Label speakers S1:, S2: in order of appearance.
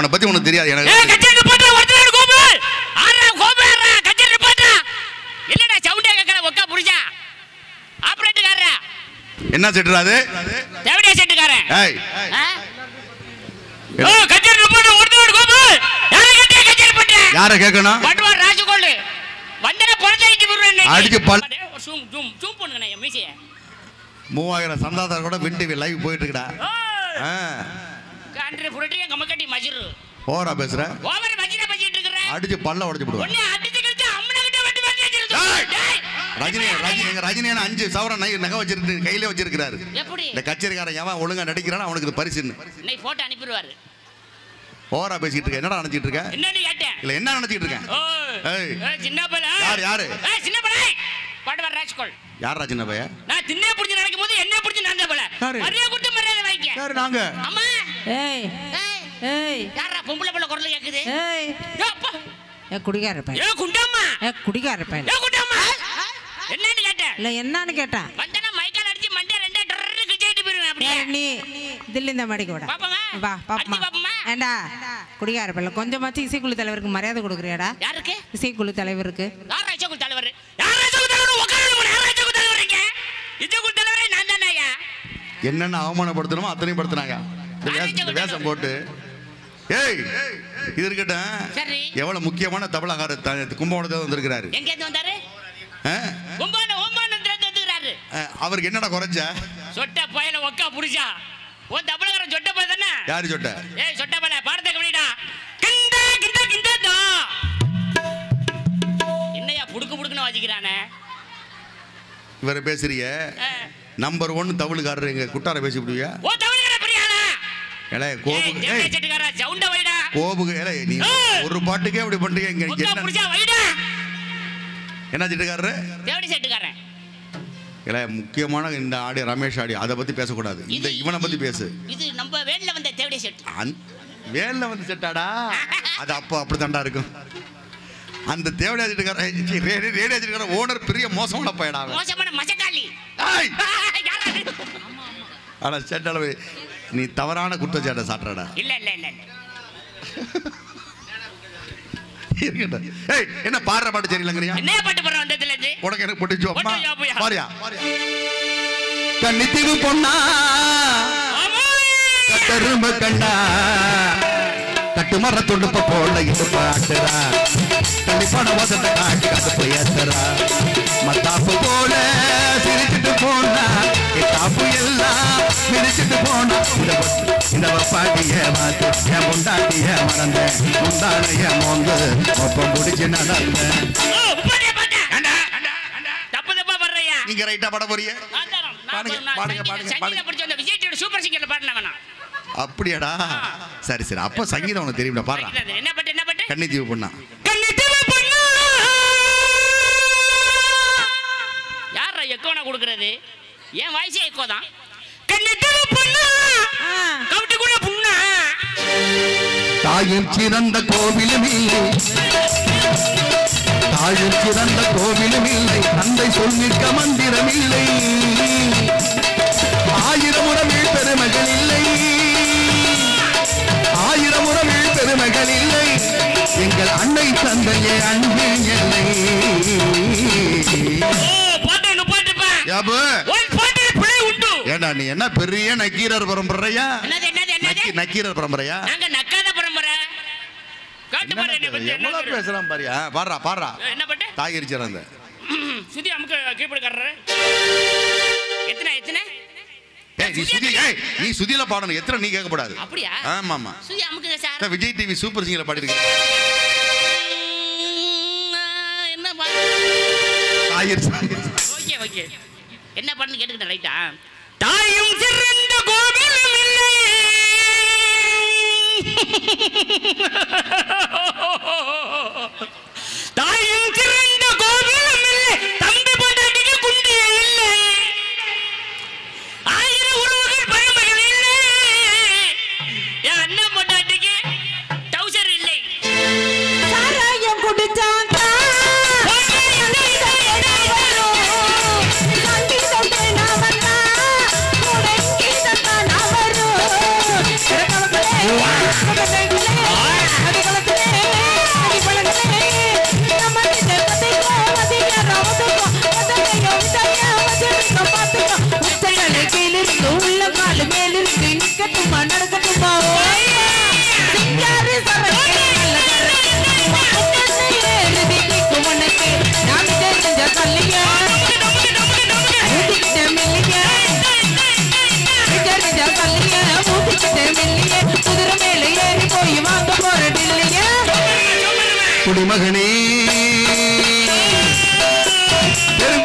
S1: அவனை பத்தி உனக்கு தெரியாது. எனக்கு என்ன செட்டுறா அது?
S2: தேவடியா செட்டுக்காரன்.
S1: ஏய்?
S2: ஓ கச்சேரி நிப்பாட்டா ஒருத்தர் கோபு? யாரை கட்டியா கச்சேரி பண்ண
S1: யாரை கேட்கணும்?
S2: பட்டுவார் ராஜகோல் வந்தன பொறந்தாய்க்கு விடுறேன்
S1: அடிச்சு பல்-
S2: ஜூம் ஜூம் ஜூம் பண்ணுங்க என் மீசைய.
S1: மூவாயிரம் சந்தாதார் கூட வின் டிவி லைவ் போயிட்டு இருக்குடா. ஆ.
S2: காண்ட்ரி புரட்டி கம்மக்கட்டி மஜிரு.
S1: ஓவரா பேசுற?
S2: ஓவர் மஜிரா பச்சிட்டு இருக்கிறேன்
S1: அடிச்சு பல்ல உடைச்சு விடுவேன்
S2: ஒண்ணு அடிச்சு கழிச்சு அம்மனை கிட்ட வெட்டி வெட்டி
S1: டேய்!
S2: வச்சிருக்கோம்
S1: ரஜினி ரஜினி எங்க ரஜினி என்ன அஞ்சு சவரம் நகை நகை வச்சிருக்கு கையில வச்சிருக்கிறாரு.
S2: எப்படி?
S1: இந்த கச்சேரிக்காரன் எவன் ஒழுங்கா நடிக்கிறான் அவனுக்கு பரிசுன்னு.
S2: இன்னைக்கு போட்டோ அனுப்பிடுவாரு.
S1: ஓவரா பேசிட்டு இருக்க. என்னடா நினைச்சிட்டு இருக்க?
S2: என்னன்னு கேட்டேன்?
S1: இல்ல என்ன நினைச்சிட்டு இருக்கேன்?
S2: சின்ன பையல
S1: யாரு, யாரு?
S2: ஏய் சின்ன பையல பாடுவார் ராஜ்கோல்.
S1: யாரா சின்ன பையன்?
S2: நான் திண்ணே புடிச்சு நடக்கும் போது என்ன புடிச்சு நடந்த போல? மரியாதை கொடுத்து மரியாதை வைக்க
S1: யாரு நாங்க?
S2: அம்மா!
S3: ஏய்
S2: ஏய்,
S3: ஏய்.
S2: யாரா பொம்பளை பிள்ளை குரல் கேக்குது?
S3: ஏய்.
S2: ஏ, அப்பா.
S3: ஏ குடிகார பையன்
S2: ஏ குண்டம்மா.
S3: ஏ குடிகார பையன்
S2: ஏ குண்டம்மா. என்னன்னு கேட்டேன்
S3: இல்ல என்னன்னு கேட்டேன்
S2: வந்தனா மைக்கால் அடிச்சு மண்டே ரெண்டே டர்ரு கிச்சிட்டு போயிருவேன் அப்படியே.
S3: நீ தில்லி இந்த மாடிக்கு விட.
S2: பாப்போமா?
S3: வா பாப்பமா? ஏண்டா? குடிகார பையன் கொஞ்சமாச்சும் இசைக்குழு தலைவருக்கு மரியாதை கொடுக்குறியாடா?
S2: யாருக்கு?
S3: இசைக்குழு தலைவருக்கு.
S2: யார் ராஜகுல் தலைவர்? யார் ராஜகுல் தலைவர் உட்கார்ந்து போன யார் ராஜகுல் தலைவர் இஜகுல் தலைவரே நான் தானே
S1: என்னென்ன அவமானப்படுத்தணுமோ அத்தனையும் படுத்துனாங்க. இந்த வேஷம் போட்டு. ஏய் இது இருக்கட்டும். எவ்வளவு முக்கியமான தபலகார கும்பகோணத்தில் வந்திருக்கிறாரு.
S2: எங்க இருந்து வந்தாரு இருந்து வந்துக்கிறாரு
S1: அவருக்கு என்னடா குறைச்ச?
S2: சொட்ட பயல ஒக்கா புடிச்சா. உன் தமிழகாரன் சொட்ட பய தானே?
S1: யாரு சொட்ட?
S2: ஏய் சொட்ட பயல பாடத்தை கவனிடா. கிண்ட கிண்ட கிண்டடா என்னையா புடுக்கு புடுக்குன்னு வாசிக்கிறானே?
S1: இவரை பேசுறிய.
S2: ஆ.
S1: நம்பர் ஒன் தவிழுக்காரர் எங்க குட்டார பேசி ஏலே கோபு
S2: வைடா.
S1: கோபுக்கு ஏலே நீ. ஒரு பாட்டுக்கே அப்படி பண்றீங்க இங்க என்ன?
S2: புடிச்சா வைடா.
S1: என்ன சிட்டுக்காரரு
S2: தேவடி செட்டுக்காரன்.
S1: ஏலே முக்கியமான இந்த ஆடி ரமேஷ் ஆடி அதை பத்தி பேசக்கூடாது. இந்த இவனை பத்தி பேசு.
S2: இது நம்ம வேன்ல வந்த தேவடி செட்டு.
S1: வேல்ல வந்து செட்டாடா? அது அப்போ அப்படித்தான்டா இருக்கும். அந்த தேவடியாச்சிட்டுக்கார ரேடியாச்சிட்டுக்கார ஓனர் பெரிய மோசமான பையடா.
S2: மோசமான மசக்காளி?
S1: ஆனா செட்டளவு நீ தவறான குற்றச்சாட்டை சாட்டுறடா.
S2: இல்ல இல்ல இல்ல.
S1: ஏய் என்ன பாடுற பாட்டு சரியில்லைங்கிறியா
S2: என்ன பாட்டு போற வந்ததுல இருந்து
S1: உனக்கு எனக்கு பொட்டுச்சா,
S2: போயா.
S1: பாரியா? கன்னித்தீவு பொண்ணா.
S2: ஆமா.
S1: கட்டரும்ப கண்ணா. கட்டு மர துடுப்ப போல இது பாட்டுறா கண்டிப்பான வசத்தை காட்டி போய் ஏத்துறா. இந்த வ- இந்த பாட்டிய மாத்து என் முண்டாட்டிய மறந்தேன் முந்தானைய மோந்து ஒப்பம் முடிச்சு நடந்தேன் நீங்க ரைட்டா பாட போறீங்க பாடுங்க, பாடுங்க, பாடுங்க,
S2: விஜய் சூப்பர் சிங்கர்ல பாடின வேணாம்.
S1: அப்படியாடா சரி சரி அப்ப சங்கீதம் உனக்கு தெரியும்டா பாடுறா
S2: என்ன பாட்டு என்ன பாட்டு
S1: கன்னித்தீவு பொண்ணா
S2: கண்ணித்தீவு பொண்ணு. யார்ரா எக்கோனா கொடுக்கறது என் வயசே எக்கோ தான்
S1: சிறந்த கோவிலும் இல்லை. தாயும் சிறந்த கோவிலும் இல்லை. தந்தை சொல்லிக்க மந்திரம் இல்லை. ஆயிரம் உறவில் பெருமகள் இல்லை. ஆயிரம் உறவில் பெருமகள் இல்லை. எங்கள் அன்னை தந்தையே அன்பில் எல்லை
S2: ஓ பாட்டு நுப்பாட்டுப்பா
S1: யாபு
S2: ஒரு பாட்டில் பிழை
S1: ஏண்டா நீ. என்ன பெரிய நக்கீரர் பரம்பரையா? நக்கீரர் பரம்பரையா?
S2: நாங்க நக்காத பரம்பரை.
S1: எவ்வளவு. பேசலாம் பாரியா பாடுறா பாடுறா.
S2: என்ன பாட்டு
S1: தாகிரி சிறந்த.
S2: சுதி அமுக்கு கீழ்படுக்காரரு எத்தனை எத்தனை?
S1: ஏய் நீ சுதி ஏய் நீ சுதியில பாடணும். எத்தனை நீ கேட்கக்கூடாது?
S2: அப்படியா?
S1: ஆமா ஆமா
S2: Sudhi sir.
S1: Vijay TV super சிங்கர்ல பாடிருக்கேன்
S2: என்ன பாட்டு
S1: தாகிரி சிறந்த.
S2: Okay okay. என்ன பாட்டுன்னு கேட்டுக்கிட்டேன் ரைட்டா தாயும் சிறந்த கோவிலும் இல்லை.
S3: நடக்கட்டுமா? நடக்கட்டுமா சிங்காரி சரக்கு
S1: குடிமகனே